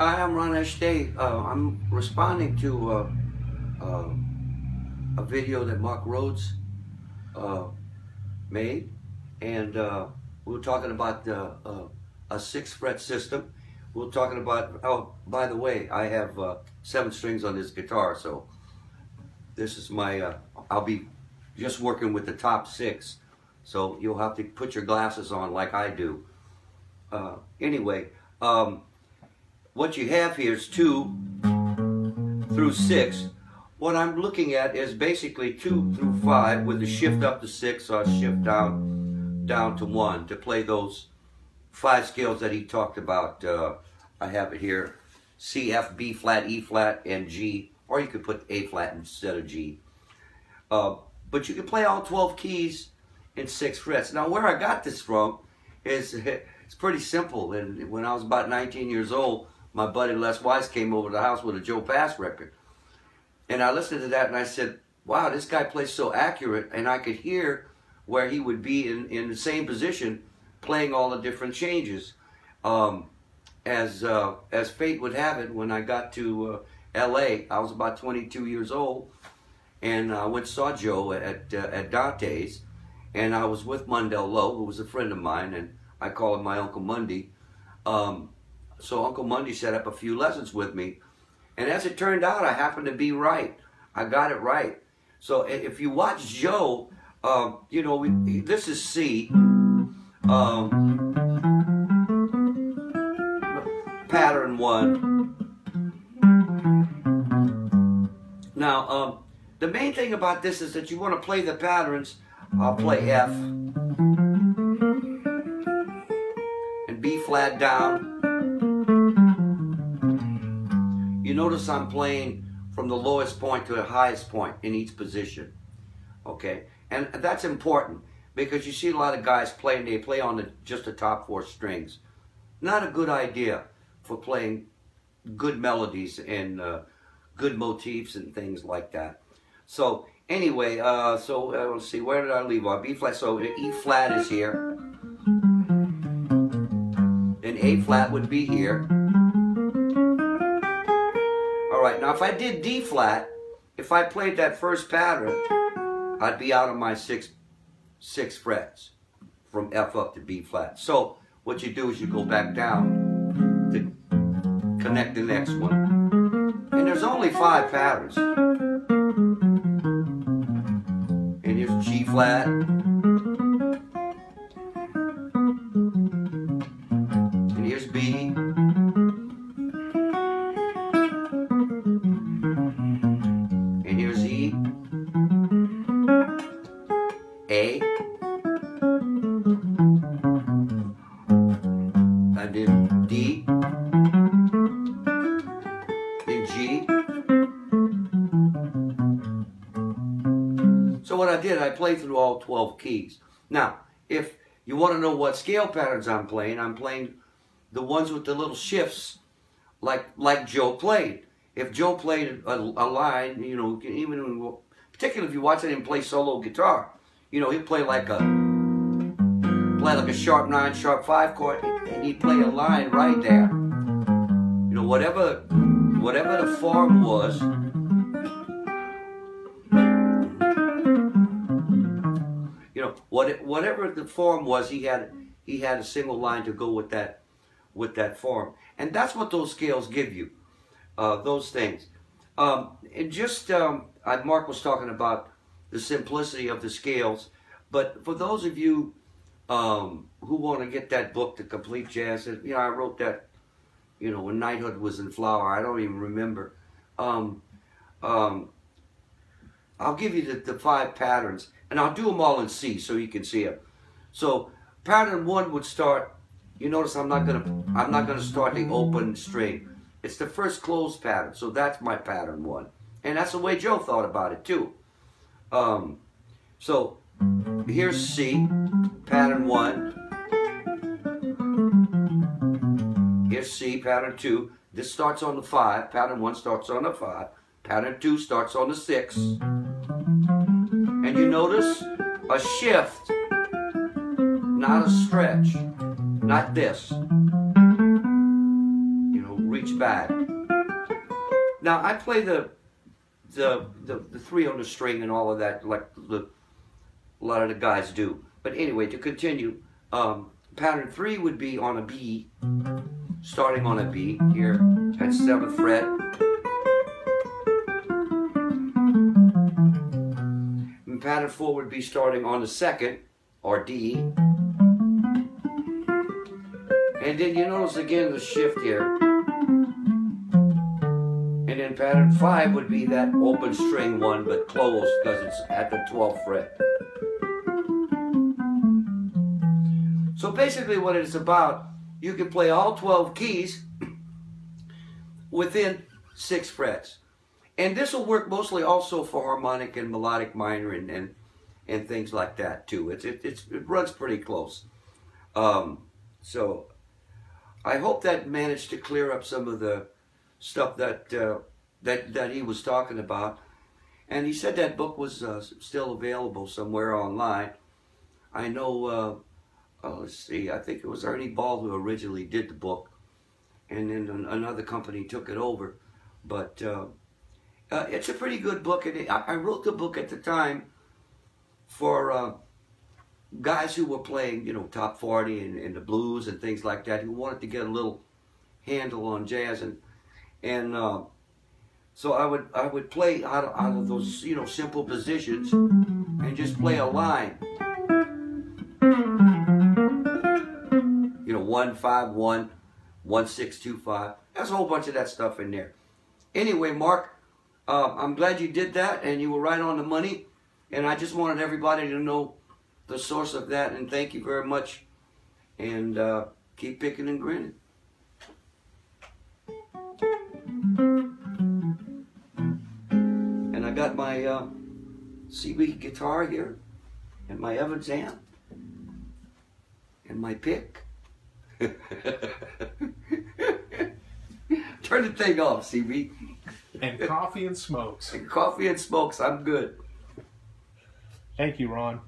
Hi, I'm Ron Eschete. Uh, I'm responding to uh, uh, a video that Mark Rhodes uh, made, and uh, we were talking about uh, a six fret system. We were talking about, oh, by the way, I have seven strings on this guitar, so this is my, I'll be just working with the top six, so you'll have to put your glasses on like I do. anyway, um, what you have here is 2 through 6. What I'm looking at is basically 2 through 5 with the shift up to 6 or shift down down to 1 to play those five scales that he talked about. Uh, I have it here. C, F, B flat, E flat, and G. Or you could put A flat instead of G. Uh, but you can play all 12 keys in 6 frets. Now where I got this from is it's pretty simple. And when I was about 19 years old, my buddy Les Wise came over to the house with a Joe Pass record. And I listened to that and I said, wow, this guy plays so accurate. And I could hear where he would be in, in the same position playing all the different changes. Um, as, uh, as fate would have it, when I got to uh, L.A., I was about 22 years old. And I went saw Joe at, uh, at Dante's. And I was with Mundell Lowe, who was a friend of mine. And I call him my Uncle Mundy. Um, so Uncle Mundy set up a few lessons with me. And as it turned out, I happened to be right. I got it right. So if you watch Joe, um, you know, we, this is C. Um, pattern one. Now, um, the main thing about this is that you want to play the patterns. I'll play F. And B flat down. You notice I'm playing from the lowest point to the highest point in each position. Okay, and that's important because you see a lot of guys playing, they play on the, just the top four strings. Not a good idea for playing good melodies and uh, good motifs and things like that. So anyway, uh, so uh, let's see, where did I leave off? B flat, so E flat is here. And A flat would be here. All right, now if I did D flat, if I played that first pattern, I'd be out of my six, six frets from F up to B flat. So what you do is you go back down to connect the next one. And there's only five patterns. And here's G flat, play through all 12 keys. Now, if you want to know what scale patterns I'm playing, I'm playing the ones with the little shifts like like Joe played. If Joe played a, a line, you know, even particularly if you watch him play solo guitar, you know, he'd play like a play like a sharp nine, sharp five chord, and he'd play a line right there. You know, whatever whatever the form was, you know, What, whatever the form was, he had he had a single line to go with that with that form, and that's what those scales give you. Uh, those things, um, and just um, Mark was talking about the simplicity of the scales, but for those of you um, who want to get that book, The Complete Jazz, you know, I wrote that, you know, when Knighthood was in flower. I don't even remember. Um, um, I'll give you the, the five patterns, and I'll do them all in C so you can see them. So pattern one would start. You notice I'm not gonna I'm not gonna start the open string. It's the first closed pattern, so that's my pattern one, and that's the way Joe thought about it too. Um, so here's C, pattern one. Here's C, pattern two. This starts on the five. Pattern one starts on the five. Pattern two starts on the six. And you notice a shift, not a stretch, not this. You know, reach back. Now I play the the the, the three on the string and all of that like the, a lot of the guys do. But anyway, to continue, um, pattern three would be on a B, starting on a B here at seventh fret. And pattern four would be starting on the second or D. And then you notice again the shift here. And then pattern five would be that open string one, but closed because it's at the 12th fret. So basically what it's about, you can play all 12 keys within six frets. And this will work mostly also for harmonic and melodic minor and, and, and things like that too. It's, it, it's, it runs pretty close. Um, so I hope that managed to clear up some of the stuff that, uh, that, that he was talking about. And he said that book was uh, still available somewhere online. I know uh, let's see, I think it was Ernie Ball who originally did the book, and then another company took it over. But uh, uh, it's a pretty good book, and I, I, wrote the book at the time for uh, guys who were playing, you know, top 40 and, and, the blues and things like that, who wanted to get a little handle on jazz, and and uh, so I would I would play out of, out of those you know simple positions and just play a line 151, 1625. There's a whole bunch of that stuff in there. Anyway, Mark, uh, I'm glad you did that and you were right on the money. And I just wanted everybody to know the source of that. And thank you very much. And uh, keep picking and grinning. And I got my uh, CB guitar here and my Evans amp and my pick. Turn the thing off, CB. And coffee and smokes. And coffee and smokes. I'm good. Thank you, Ron.